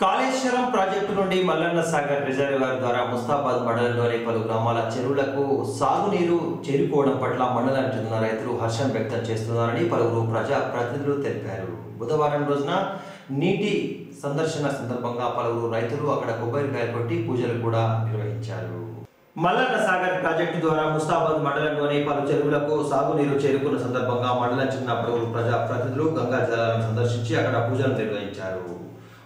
Kaleshwaram project నుండి Mallanna Sagar reservoir ద్వారా ముస్తాబాద్ మండలంలోని పలు గ్రామాల చెరువులకు సాగునీరు చేరుకోవడం పట్ల మండలానికి చెందిన రైతులు హర్షం వ్యక్తం చేస్తున్నారని పలువురు ప్రజా ప్రతినిధులు తెలిపారు. బుధవారం రోజున నీటి సందర్శన సందర్భంగా పలువురు రైతులు అక్కడ కొబ్బరికాయ కొట్టి పూజలు కూడా నిర్వహించారు. మల్లన్న సాగర్ ప్రాజెక్టు ద్వారా ముస్తాబాద్ మండలంలోని పలు చెరువులకు సాగునీరు చేరుకున్న సందర్భంగా మండలం చెందిన పలువురు ప్రజా ప్రతినిధులు గంగా జలాలను సందర్శించి అక్కడ పూజలు నిర్వహించారు.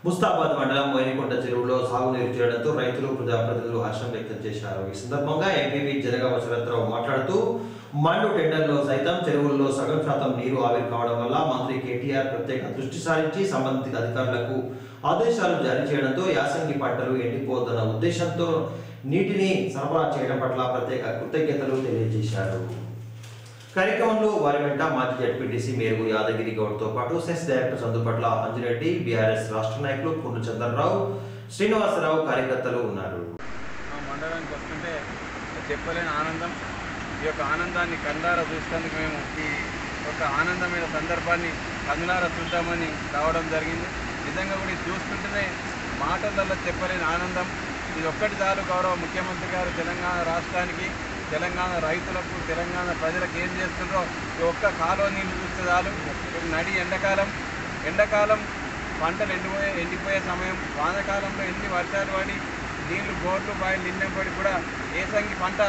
ముస్తాబాద్ మండలం వైరికొండ చెరువులో సాగునీరు చేరడంతో రైతులు ప్రజాప్రతినిధులు హర్షం వ్యక్తం చేశారు. ఈ సందర్భంగా ఎంపీపీ జనగామ శరత్రావు మాట్లాడుతూ మండు టెండర్లో సైతం చెరువుల్లో సగం శాతం నీరు ఆవిరి కావడం వల్ల మంత్రి కేటీఆర్ ప్రత్యేక దృష్టి సారించి సంబంధిత అధికారులకు ఆదేశాలు జారీ చేయడంతో యాసంగి పంటలు ఎండిపోతున్న ఉద్దేశంతో నీటిని సరఫరా చేయడం పట్ల ప్రత్యేక కృతజ్ఞతలు తెలియజేశారు. కార్యక్రమంలో వారి వెంట మాజీ జడ్పీటీసీ మేరుగు యాదగిరి గౌడ్తో పాటు CESS director Sandupatla Anjireddy BRS రాష్ట్ర నాయకులు పూర్ణ చంద్రరావు శ్రీనివాసరావు కార్యకర్తలు ఉన్నారు. మండలానికి వస్తుంటే చెప్పలేని ఆనందం. ఈ యొక్క ఆనందాన్ని కందార చూసేందుకు మేము ఈ ఒక ఆనందమైన సందర్భాన్ని కందార చూద్దామని రావడం జరిగింది. నిజంగా కూడా చూస్తుంటేనే మాటలలో చెప్పలేని ఆనందం. ఇది ఒక్కటి చాలు గౌరవ ముఖ్యమంత్రి గారు తెలంగాణ రాష్ట్రానికి తెలంగాణ రైతులకు తెలంగాణ ప్రజలకు ఏం చేస్తుందో ఈ ఒక్క కాలువ నీళ్ళు చూస్తే చాలు. నడి ఎండాకాలం. ఎండాకాలం పంటలు ఎండిపోయే ఎండిపోయే సమయం. వానకాలంలో ఎన్ని వర్షాలు పడి నీళ్ళు బోర్లు బాయిలు నిండంపడి కూడా ఏసంగి పంట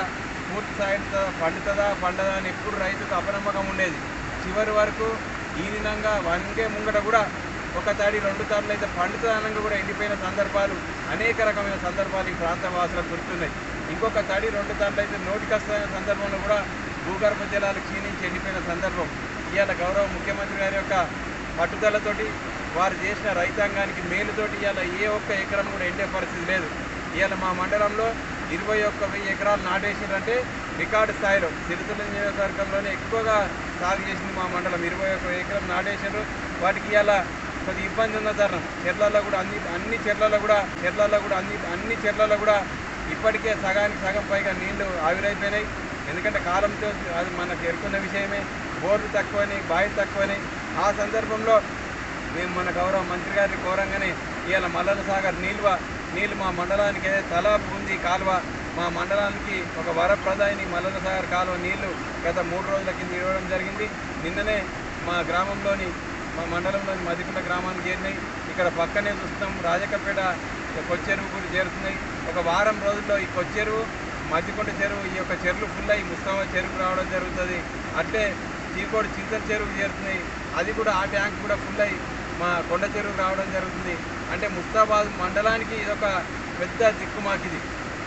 పూర్తి సాగుతుందా పండుతుందా పండదా అని ఎప్పుడు రైతుకు అపనమ్మకం ఉండేది. చివరి వరకు ఈ విధంగా వంగే ముంగట కూడా ఒక తడి రెండు తడులు అయితే పండుతుందనంగా కూడా ఎండిపోయిన సందర్భాలు అనేక రకమైన సందర్భాలు ఈ ప్రాంత వాసులకు గుర్తున్నాయి. ఇంకొక తడి రెండు తడులు అయితే నోటికొస్తున్న సందర్భంలో కూడా భూగర్భ జలాలు క్షీణించి ఎండిపోయిన సందర్భం. ఇవాళ గౌరవ ముఖ్యమంత్రి గారి యొక్క పట్టుదలతోటి వారు చేసిన రైతాంగానికి మేలుతోటి ఇవాళ ఏ ఒక్క ఎకరం కూడా ఎండే పరిస్థితి లేదు. ఇవాళ మా మండలంలో ఇరవై ఒక్క వెయ్యి ఎకరాలు నాటేసినారంటే రికార్డు స్థాయిలో. సిరిసిల్ల నియోజకవర్గంలోనే ఎక్కువగా సాగు చేసింది మా మండలం. ఇరవై ఒక్క ఎకరం నాటేసారు వాటికి ఇవాళ కొద్ది ఇబ్బంది ఉన్న తరుణం. చెర్లలో కూడా అన్ని అన్ని చెర్లలో కూడా చెర్లలో కూడా అన్ని అన్ని చెర్లలో కూడా ఇప్పటికే సగానికి సగం పైగా నీళ్ళు ఆవిరైపోయినాయి. ఎందుకంటే కాలంతో అది మనకు ఎరుకున్న విషయమే. బోర్లు తక్కువని బావి తక్కువని. ఆ సందర్భంలో మేము మన గౌరవ మంత్రి గారిని కోరంగానే ఇవాళ మల్లన సాగర్ నీల్వ నీళ్ళు మా మండలానికి తలాపు ఉంది కాలువ. మా మండలానికి ఒక వరప్రదాయిని మల్లన సాగర్ కాలువ నీళ్ళు గత మూడు రోజుల కింద ఇవ్వడం జరిగింది. నిన్ననే మా గ్రామంలోని మా మండలంలోని మదికుంట గ్రామానికి చేరినాయి. ఇక్కడ పక్కనే చూస్తున్నాం రాజకపేట కొచ్చెరువు కూడా చేరుతున్నాయి. ఒక వారం రోజుల్లో ఈ కొచ్చెరువు మధ్యకొండ చెరువు ఈ యొక్క చెరువులు ఫుల్ అయ్యి ముస్తాబా చెరువు రావడం జరుగుతుంది. అట్లే చీకోడు చింతల చెరువు చేరుతున్నాయి. అది కూడా ఆ ట్యాంక్ కూడా ఫుల్ అయ్యి మా కొండ చెరువు రావడం జరుగుతుంది. అంటే ముస్తాబాద్ మండలానికి ఇదొక పెద్ద దిక్కు మాకిది.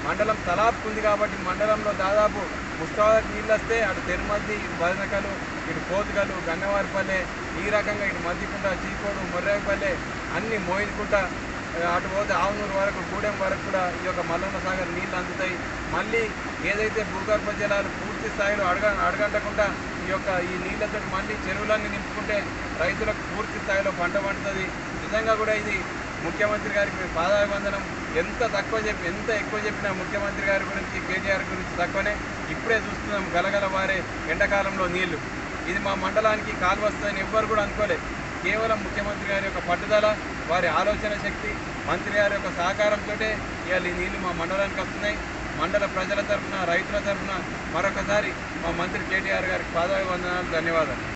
మండలం తలాపు ఉంది కాబట్టి మండలంలో దాదాపు ముస్తాబాద్ నీళ్ళు వస్తే అటు తెరుమద్ది ఇటు బదనకలు ఇటు కోతుగలు గన్నవారిపల్లె ఈ రకంగా ఇటు మద్దికుంట చీకోడు మొర్రేపల్లె అన్ని మోయిల్కుంట అటు పోతే ఆవునూరు వరకు గూడెం వరకు కూడా ఈ యొక్క మల్లన్న సాగర్ నీళ్ళు అందుతాయి. మళ్ళీ ఏదైతే భూగర్భ జలాలు పూర్తి స్థాయిలో అడగ అడగంటకుండా ఈ యొక్క ఈ నీళ్ళతో మళ్ళీ చెరువులన్నీ నింపుకుంటే రైతులకు పూర్తి స్థాయిలో పంట పండుతుంది. నిజంగా కూడా ఇది ముఖ్యమంత్రి గారికి మేము పాదాభివందనం. ఎంత తక్కువ చెప్పి ఎంత ఎక్కువ చెప్పినా ముఖ్యమంత్రి గారి గురించి కేటీఆర్ గురించి తక్కువనే. ఇప్పుడే చూస్తున్నాం గలగల వారే ఎండాకాలంలో నీళ్ళు. ఇది మా మండలానికి కాలు వస్తుందని ఎవ్వరు కూడా అనుకోలేదు కేవలం ముఖ్యమంత్రి గారి యొక్క పట్టుదల వారి ఆలోచన శక్తి మంత్రి గారి యొక్క సహకారంతో ఇవాళ ఈ నీళ్ళు మా మండలానికి వస్తున్నాయి. మండల ప్రజల తరఫున రైతుల తరఫున మరొకసారి మా మంత్రి కేటీఆర్ గారికి పాదాభివందనాలు ధన్యవాదాలు.